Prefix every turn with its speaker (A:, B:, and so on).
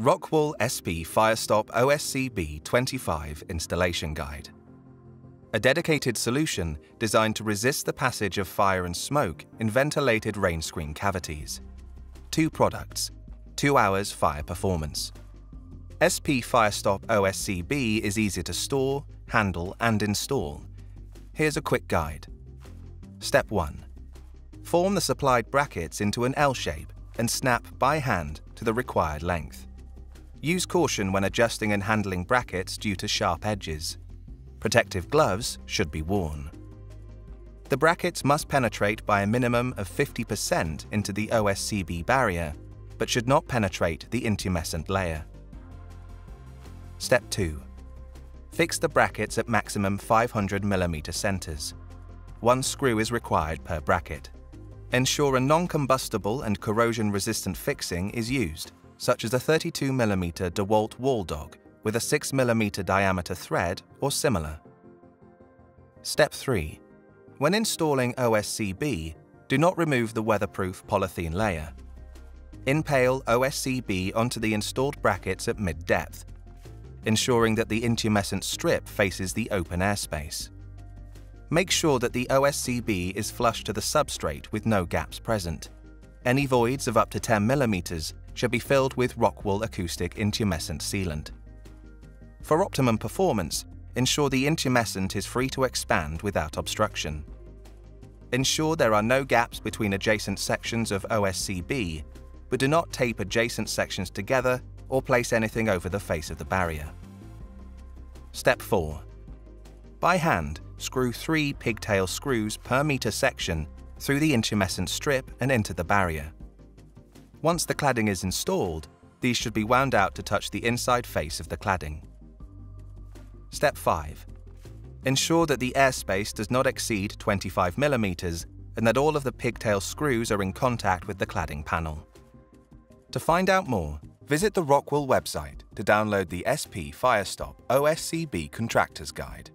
A: Rockwool SP Firestop OSCB 25 Installation Guide. A dedicated solution designed to resist the passage of fire and smoke in ventilated rain screen cavities. Two products, 2 hours fire performance. SP Firestop OSCB is easy to store, handle and install. Here's a quick guide. Step 1. Form the supplied brackets into an L shape and snap by hand to the required length. Use caution when adjusting and handling brackets due to sharp edges. Protective gloves should be worn. The brackets must penetrate by a minimum of 50% into the OSCB barrier, but should not penetrate the intumescent layer. Step 2. Fix the brackets at maximum 500mm centers. One screw is required per bracket. Ensure a non-combustible and corrosion-resistant fixing is used such as a 32mm DeWalt wall dog with a 6mm diameter thread or similar. Step 3. When installing OSCB, do not remove the weatherproof polythene layer. Impale OSCB onto the installed brackets at mid-depth, ensuring that the intumescent strip faces the open airspace. Make sure that the OSCB is flush to the substrate with no gaps present. Any voids of up to 10 mm should be filled with Rockwool acoustic intumescent sealant. For optimum performance, ensure the intumescent is free to expand without obstruction. Ensure there are no gaps between adjacent sections of OSCB, but do not tape adjacent sections together or place anything over the face of the barrier. Step 4. By hand, screw three pigtail screws per metre section through the intumescent strip and into the barrier. Once the cladding is installed, these should be wound out to touch the inside face of the cladding. Step 5. Ensure that the airspace does not exceed 25mm and that all of the pigtail screws are in contact with the cladding panel. To find out more, visit the Rockwool website to download the SP Firestop OSCB Contractor's Guide.